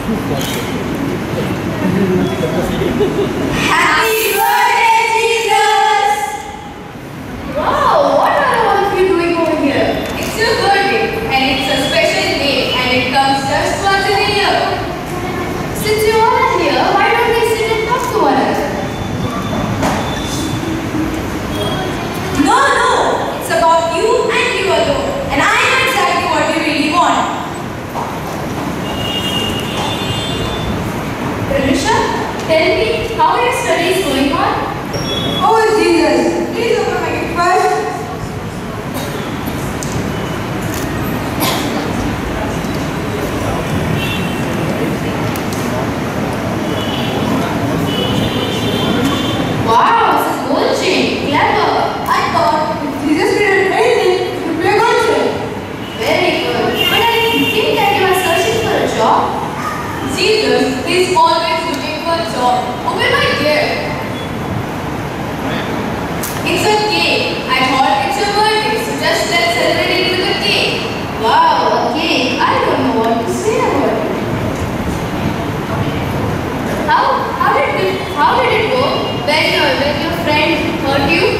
Happy birthday, Jesus! What are all of you doing over here? It's your birthday and it's a special day and it comes just once a year. Since you all are here, Qual é a How did it go? When your, uh, when your friend hurt you?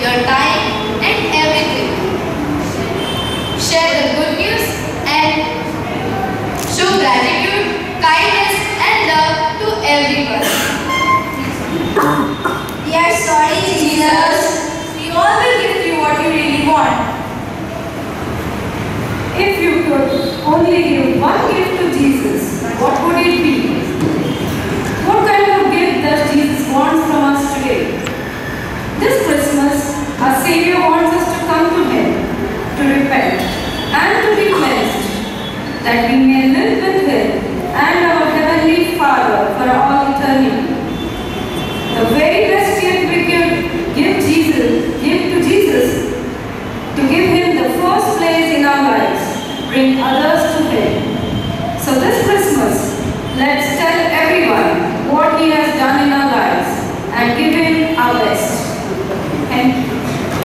your time and everything. Share the good news and show gratitude, kindness and love to everyone. We are sorry Jesus. We all will give you what you really want. If you could only give one gift to Jesus, what would it be? bring others to Him. So this Christmas, let's tell everyone what He has done in our lives and give Him our best.